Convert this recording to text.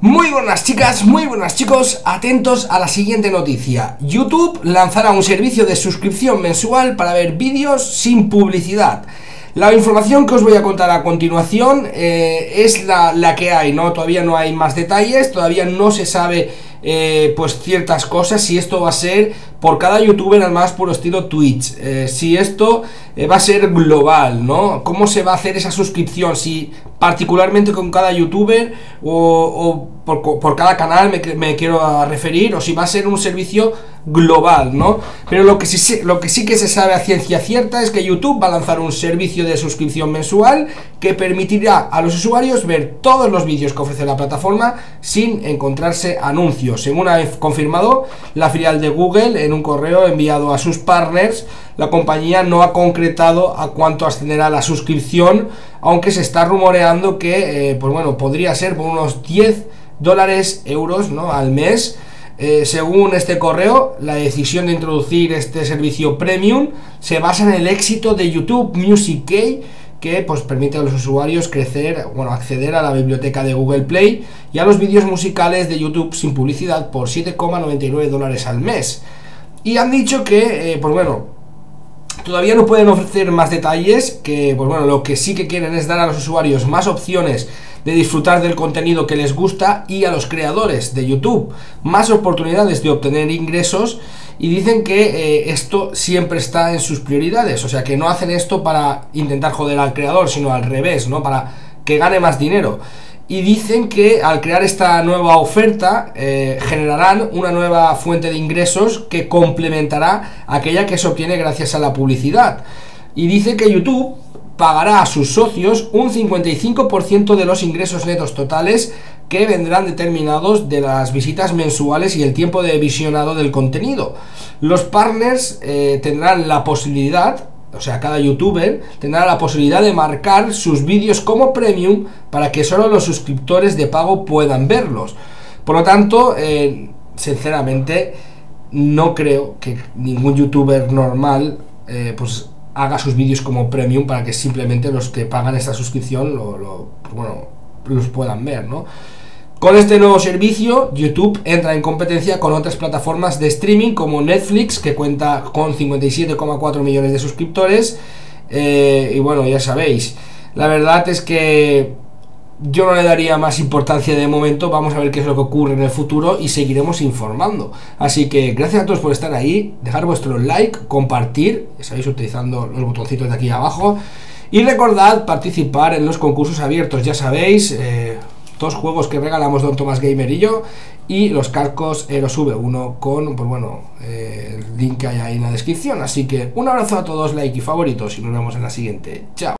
Muy buenas chicas, muy buenas chicos, atentos a la siguiente noticia. YouTube lanzará un servicio de suscripción mensual para ver vídeos sin publicidad. La información que os voy a contar a continuación eh, es la, que hay, ¿no? Todavía no hay más detalles, todavía no se sabe eh, pues ciertas cosas, si esto va a ser por cada youtuber al más puro estilo Twitch, eh, si esto va a ser global, ¿no? ¿Cómo se va a hacer esa suscripción? Si particularmente con cada youtuber o, por, cada canal me, me, quiero referir, o si va a ser un servicio global, ¿no? Pero lo que, sí, lo que sí que se sabe a ciencia cierta es que YouTube va a lanzar un servicio de suscripción mensual que permitirá a los usuarios ver todos los vídeos que ofrece la plataforma sin encontrarse anuncios según ha confirmado la filial de Google en un correo enviado a sus partners, la compañía no ha concretado a cuánto ascenderá la suscripción, aunque se está rumoreando que, eh, pues bueno, podría ser por unos 10 dólares euros ¿no? al mes. Eh, según este correo, la decisión de introducir este servicio premium se basa en el éxito de YouTube Music Key que pues, permite a los usuarios crecer, bueno, acceder a la biblioteca de Google Play y a los vídeos musicales de YouTube sin publicidad por 7,99 dólares al mes. Y han dicho que, eh, pues bueno, todavía no pueden ofrecer más detalles, que pues bueno, lo que sí que quieren es dar a los usuarios más opciones de disfrutar del contenido que les gusta y a los creadores de YouTube más oportunidades de obtener ingresos y dicen que eh, esto siempre está en sus prioridades, o sea que no hacen esto para intentar joder al creador, sino al revés, ¿no? Para que gane más dinero. Y dicen que al crear esta nueva oferta eh, generarán una nueva fuente de ingresos que complementará aquella que se obtiene gracias a la publicidad. Y dice que YouTube pagará a sus socios un 55% de los ingresos netos totales que vendrán determinados de las visitas mensuales y el tiempo de visionado del contenido. Los partners eh, tendrán la posibilidad, o sea, cada youtuber tendrá la posibilidad de marcar sus vídeos como premium para que solo los suscriptores de pago puedan verlos. Por lo tanto, eh, sinceramente, no creo que ningún youtuber normal eh, pues haga sus vídeos como premium para que simplemente los que pagan esta suscripción pues bueno, los puedan ver, ¿no? Con este nuevo servicio, YouTube entra en competencia con otras plataformas de streaming como Netflix, que cuenta con 57,4 millones de suscriptores. Eh, y bueno, ya sabéis, la verdad es que yo no le daría más importancia de momento, vamos a ver qué es lo que ocurre en el futuro y seguiremos informando. Así que gracias a todos por estar ahí, dejar vuestro like, compartir, ya sabéis, utilizando los botoncitos de aquí abajo. Y recordad participar en los concursos abiertos, ya sabéis, eh, dos juegos que regalamos Don Tomás Gamer y yo, y los cascos Eros V1 con, pues bueno, eh, el link que hay ahí en la descripción. Así que un abrazo a todos, like y favoritos, y nos vemos en la siguiente. Chao.